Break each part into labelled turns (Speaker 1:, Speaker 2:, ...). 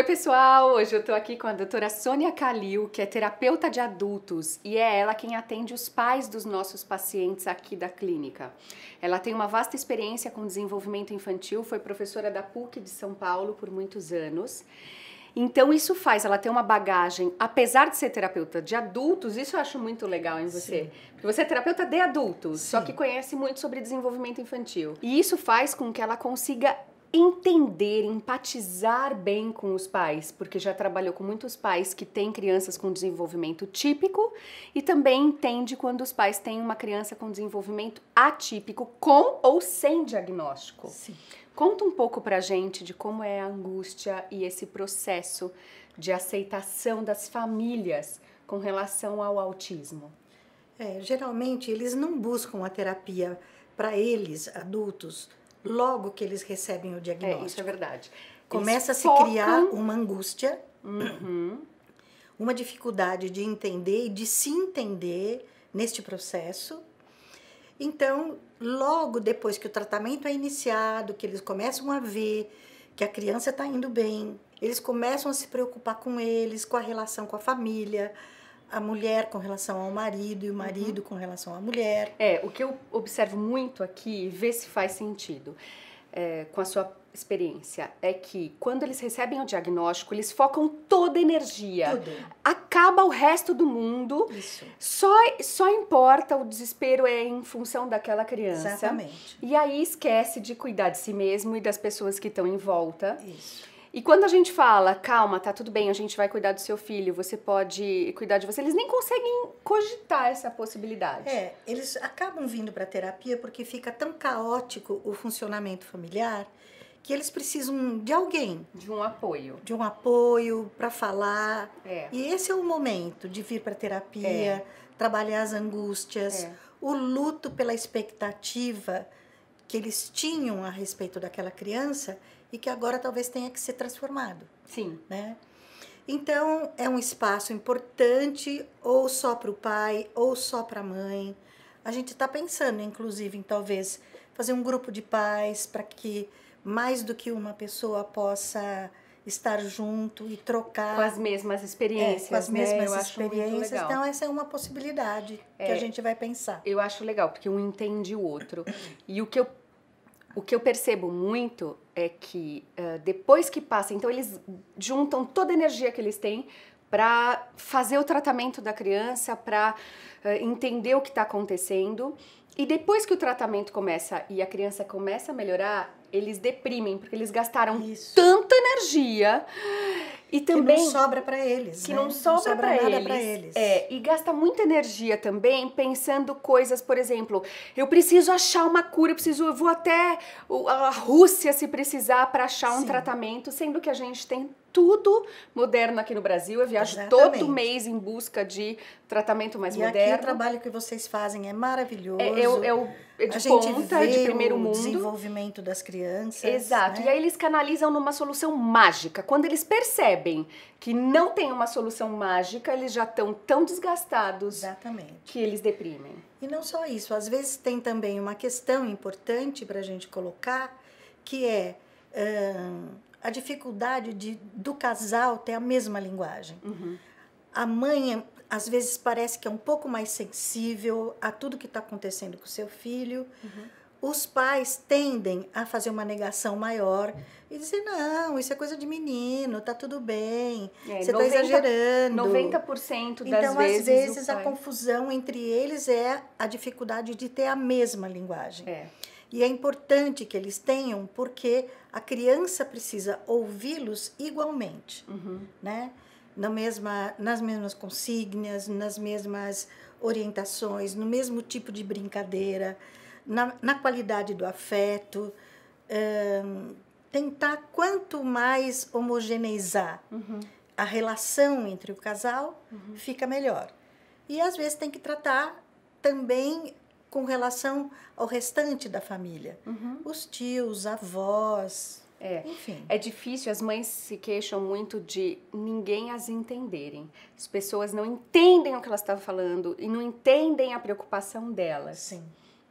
Speaker 1: Oi, pessoal! Hoje eu tô aqui com a doutora Sônia Calil, que é terapeuta de adultos e é ela quem atende os pais dos nossos pacientes aqui da clínica. Ela tem uma vasta experiência com desenvolvimento infantil, foi professora da PUC de São Paulo por muitos anos. Então, isso faz ela ter uma bagagem, apesar de ser terapeuta de adultos, isso eu acho muito legal em você. Sim. Porque você é terapeuta de adultos, Sim. só que conhece muito sobre desenvolvimento infantil. E isso faz com que ela consiga entender, empatizar bem com os pais, porque já trabalhou com muitos pais que têm crianças com desenvolvimento típico e também entende quando os pais têm uma criança com desenvolvimento atípico, com ou sem diagnóstico.
Speaker 2: Sim.
Speaker 1: Conta um pouco pra gente de como é a angústia e esse processo de aceitação das famílias com relação ao autismo.
Speaker 2: É, geralmente eles não buscam a terapia para eles, adultos, logo que eles recebem o diagnóstico.
Speaker 1: É, isso é verdade.
Speaker 2: Começa eles a se focam... criar uma angústia, uhum. uma dificuldade de entender e de se entender neste processo. Então, logo depois que o tratamento é iniciado, que eles começam a ver que a criança está indo bem, eles começam a se preocupar com eles, com a relação com a família, a mulher com relação ao marido e o marido uhum. com relação à mulher.
Speaker 1: É, o que eu observo muito aqui, vê se faz sentido é, com a sua experiência, é que quando eles recebem o diagnóstico, eles focam toda a energia.
Speaker 2: Tudo.
Speaker 1: Acaba o resto do mundo.
Speaker 2: Isso.
Speaker 1: Só, só importa o desespero é em função daquela criança.
Speaker 2: Exatamente.
Speaker 1: E aí esquece de cuidar de si mesmo e das pessoas que estão em volta.
Speaker 2: Isso.
Speaker 1: E quando a gente fala, calma, tá tudo bem, a gente vai cuidar do seu filho, você pode cuidar de você, eles nem conseguem cogitar essa possibilidade.
Speaker 2: É, eles acabam vindo para terapia porque fica tão caótico o funcionamento familiar que eles precisam de alguém,
Speaker 1: de um apoio,
Speaker 2: de um apoio para falar.
Speaker 1: É.
Speaker 2: E esse é o momento de vir para terapia, é. trabalhar as angústias, é. o luto pela expectativa que eles tinham a respeito daquela criança e que agora talvez tenha que ser transformado.
Speaker 1: Sim.
Speaker 2: Né? Então, é um espaço importante ou só para o pai ou só para a mãe. A gente está pensando, inclusive, em talvez fazer um grupo de pais para que mais do que uma pessoa possa estar junto e trocar
Speaker 1: com as mesmas experiências,
Speaker 2: é, com as
Speaker 1: né?
Speaker 2: mesmas né? experiências. Então essa é uma possibilidade é, que a gente vai pensar.
Speaker 1: Eu acho legal porque um entende o outro. E o que eu o que eu percebo muito é que uh, depois que passa, então eles juntam toda a energia que eles têm para fazer o tratamento da criança, para uh, entender o que está acontecendo. E depois que o tratamento começa e a criança começa a melhorar, eles deprimem, porque eles gastaram
Speaker 2: Isso.
Speaker 1: tanta energia e também
Speaker 2: que não sobra para eles,
Speaker 1: que
Speaker 2: né?
Speaker 1: não sobra,
Speaker 2: sobra
Speaker 1: para
Speaker 2: eles,
Speaker 1: eles. É, e gasta muita energia também pensando coisas, por exemplo, eu preciso achar uma cura, eu preciso, eu vou até a Rússia se precisar para achar um Sim. tratamento, sendo que a gente tem tudo moderno aqui no Brasil. Eu viajo Exatamente. todo mês em busca de tratamento mais
Speaker 2: e
Speaker 1: moderno.
Speaker 2: Aqui o trabalho que vocês fazem é maravilhoso.
Speaker 1: É, é, o, é de a ponta, de primeiro mundo.
Speaker 2: o desenvolvimento das crianças.
Speaker 1: Exato.
Speaker 2: Né?
Speaker 1: E aí eles canalizam numa solução mágica. Quando eles percebem que não tem uma solução mágica, eles já estão tão desgastados
Speaker 2: Exatamente.
Speaker 1: que eles deprimem.
Speaker 2: E não só isso. Às vezes tem também uma questão importante para a gente colocar, que é... Hum, a dificuldade de, do casal ter a mesma linguagem.
Speaker 1: Uhum.
Speaker 2: A mãe, às vezes, parece que é um pouco mais sensível a tudo que está acontecendo com o seu filho.
Speaker 1: Uhum.
Speaker 2: Os pais tendem a fazer uma negação maior e dizer: não, isso é coisa de menino, tá tudo bem, é, você está exagerando.
Speaker 1: 90% das
Speaker 2: então,
Speaker 1: vezes.
Speaker 2: Então, às vezes, a confusão entre eles é a dificuldade de ter a mesma linguagem.
Speaker 1: É.
Speaker 2: E é importante que eles tenham, porque a criança precisa ouvi-los igualmente,
Speaker 1: uhum.
Speaker 2: né? Na mesma, nas mesmas consignas, nas mesmas orientações, no mesmo tipo de brincadeira, na, na qualidade do afeto. Um, tentar quanto mais homogeneizar
Speaker 1: uhum.
Speaker 2: a relação entre o casal,
Speaker 1: uhum.
Speaker 2: fica melhor. E às vezes tem que tratar também com relação ao restante da família.
Speaker 1: Uhum.
Speaker 2: Os tios, avós,
Speaker 1: é.
Speaker 2: enfim.
Speaker 1: É difícil, as mães se queixam muito de ninguém as entenderem. As pessoas não entendem o que elas estão falando e não entendem a preocupação delas.
Speaker 2: Sim.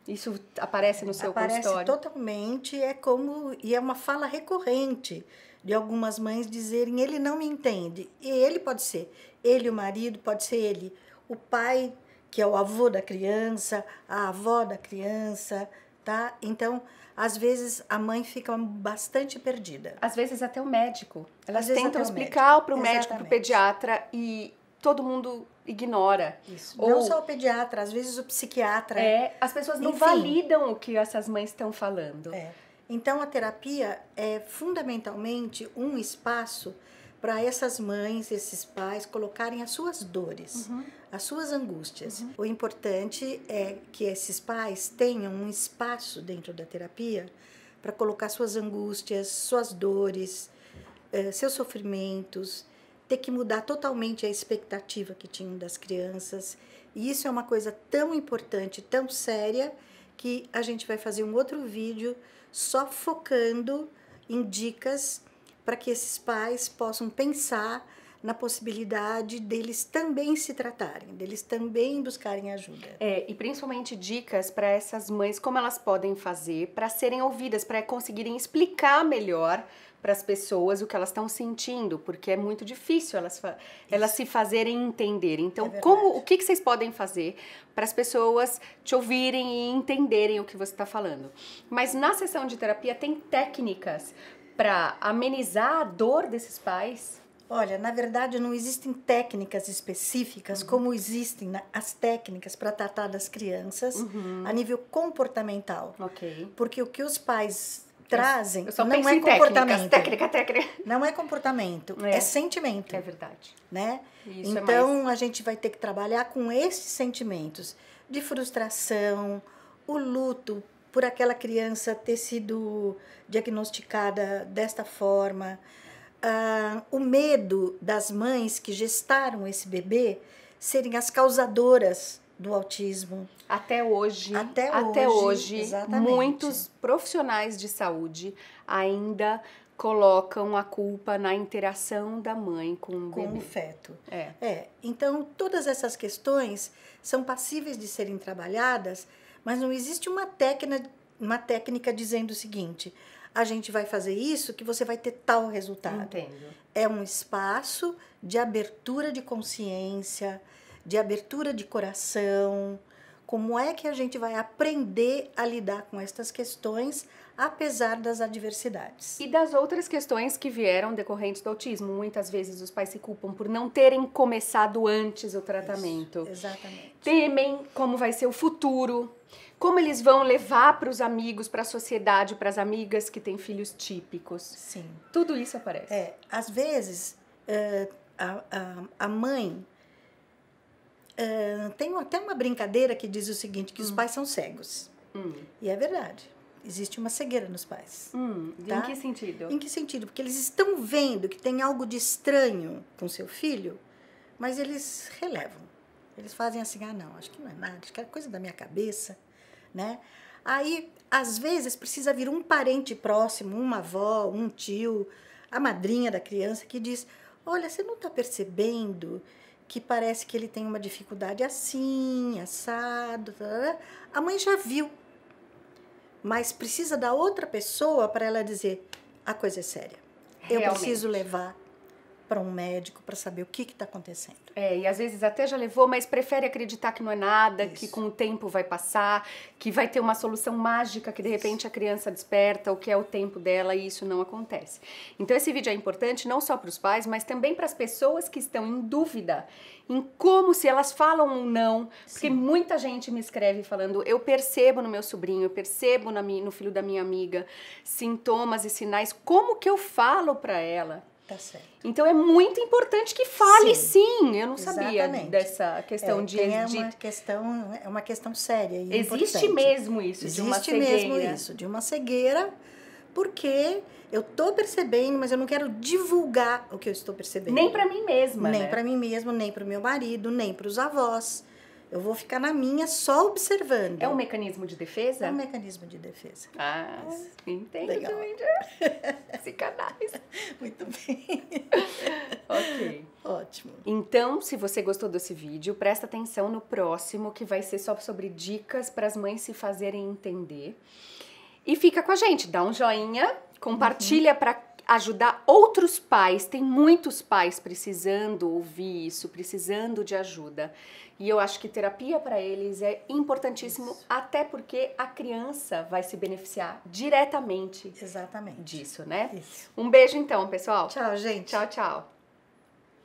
Speaker 1: Isso aparece no seu
Speaker 2: aparece
Speaker 1: consultório?
Speaker 2: totalmente, é como e é uma fala recorrente de algumas mães dizerem ele não me entende. E ele pode ser ele o marido, pode ser ele o pai, que é o avô da criança, a avó da criança, tá? Então, às vezes a mãe fica bastante perdida.
Speaker 1: Às vezes até o médico. Elas tentam explicar para o médico, para o pediatra e todo mundo ignora.
Speaker 2: Isso. Ou, não só o pediatra, às vezes o psiquiatra.
Speaker 1: É, as pessoas não Enfim. validam o que essas mães estão falando.
Speaker 2: É. Então a terapia é fundamentalmente um espaço para essas mães, esses pais colocarem as suas dores, uhum. as suas angústias. Uhum. O importante é que esses pais tenham um espaço dentro da terapia para colocar suas angústias, suas dores, eh, seus sofrimentos, ter que mudar totalmente a expectativa que tinham das crianças. E isso é uma coisa tão importante, tão séria, que a gente vai fazer um outro vídeo só focando em dicas para que esses pais possam pensar na possibilidade deles também se tratarem, deles também buscarem ajuda.
Speaker 1: É, e principalmente dicas para essas mães, como elas podem fazer para serem ouvidas, para conseguirem explicar melhor para as pessoas o que elas estão sentindo, porque é muito difícil elas, elas se fazerem entender. Então, é como o que, que vocês podem fazer para as pessoas te ouvirem e entenderem o que você está falando? Mas na sessão de terapia tem técnicas para amenizar a dor desses pais?
Speaker 2: Olha, na verdade não existem técnicas específicas uhum. como existem as técnicas para tratar das crianças uhum. a nível comportamental.
Speaker 1: Ok.
Speaker 2: Porque o que os pais trazem não é comportamento.
Speaker 1: Técnica, técnica.
Speaker 2: Não é comportamento, é, é sentimento.
Speaker 1: É verdade.
Speaker 2: Né? Isso então é mais... a gente vai ter que trabalhar com esses sentimentos de frustração, o luto por aquela criança ter sido diagnosticada desta forma, uh, o medo das mães que gestaram esse bebê serem as causadoras do autismo.
Speaker 1: Até hoje, até, até hoje, hoje muitos profissionais de saúde ainda colocam a culpa na interação da mãe com o
Speaker 2: com
Speaker 1: bebê.
Speaker 2: o feto.
Speaker 1: É.
Speaker 2: é. Então, todas essas questões são passíveis de serem trabalhadas mas não existe uma técnica, uma técnica dizendo o seguinte: a gente vai fazer isso que você vai ter tal resultado.
Speaker 1: Entendo.
Speaker 2: É um espaço de abertura de consciência, de abertura de coração. Como é que a gente vai aprender a lidar com estas questões apesar das adversidades.
Speaker 1: E das outras questões que vieram decorrentes do autismo. Muitas vezes os pais se culpam por não terem começado antes o tratamento.
Speaker 2: Isso, exatamente.
Speaker 1: Temem como vai ser o futuro, como eles vão levar para os amigos, para a sociedade, para as amigas que têm filhos típicos.
Speaker 2: Sim.
Speaker 1: Tudo isso aparece.
Speaker 2: É, às vezes uh, a, a, a, mãe uh, tem até uma brincadeira que diz o seguinte, que hum. os pais são cegos.
Speaker 1: Hum.
Speaker 2: E é verdade existe uma cegueira nos pais.
Speaker 1: Hum,
Speaker 2: tá?
Speaker 1: Em que sentido?
Speaker 2: Em que sentido? Porque eles estão vendo que tem algo de estranho com seu filho, mas eles relevam. Eles fazem assim, ah, não, acho que não é nada, acho que é coisa da minha cabeça, né? Aí, às vezes, precisa vir um parente próximo, uma avó, um tio, a madrinha da criança, que diz, olha, você não está percebendo que parece que ele tem uma dificuldade assim, assado, tá, tá, tá? a mãe já viu mas precisa da outra pessoa para ela dizer a coisa é séria. Realmente. Eu preciso levar para um médico para saber o que está acontecendo.
Speaker 1: É, e às vezes até já levou, mas prefere acreditar que não é nada, Isso. que com o tempo vai passar, que vai ter uma solução mágica, que de repente a criança desperta, o que é o tempo dela, e isso não acontece. Então esse vídeo é importante não só para os pais, mas também para as pessoas que estão em dúvida em como se elas falam ou não, porque Sim. muita gente me escreve falando, eu percebo no meu sobrinho, eu percebo no filho da minha amiga sintomas e sinais, como que eu falo para ela?
Speaker 2: Tá certo.
Speaker 1: Então é muito importante que fale sim. sim. Eu não sabia dessa questão
Speaker 2: é,
Speaker 1: de,
Speaker 2: é
Speaker 1: de...
Speaker 2: uma questão é uma questão séria e
Speaker 1: Existe
Speaker 2: importante.
Speaker 1: mesmo isso
Speaker 2: Existe
Speaker 1: de uma cegueira.
Speaker 2: mesmo isso de uma cegueira, porque eu tô percebendo, mas eu não quero divulgar o que eu estou percebendo.
Speaker 1: Nem para mim mesma,
Speaker 2: Nem
Speaker 1: né?
Speaker 2: para mim mesmo, nem para o meu marido, nem para os avós. Eu vou ficar na minha só observando.
Speaker 1: É um mecanismo de defesa?
Speaker 2: É um mecanismo de defesa.
Speaker 1: Ah, entendo,
Speaker 2: Legal.
Speaker 1: Psicanálise.
Speaker 2: Muito bem.
Speaker 1: ok.
Speaker 2: Ótimo.
Speaker 1: Então, se você gostou desse vídeo, presta atenção no próximo, que vai ser só sobre dicas para as mães se fazerem entender. E fica com a gente, dá um joinha, compartilha uhum. para ajudar outros pais. Tem muitos pais precisando ouvir isso, precisando de ajuda. E eu acho que terapia para eles é importantíssimo, isso. até porque a criança vai se beneficiar diretamente
Speaker 2: Exatamente.
Speaker 1: disso, né?
Speaker 2: Isso.
Speaker 1: Um beijo então, pessoal.
Speaker 2: Tchau, gente.
Speaker 1: Tchau, tchau.